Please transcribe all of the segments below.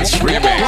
Dance Remix.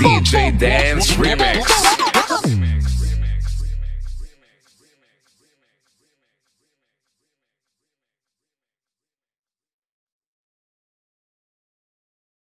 DJ Dance Remix.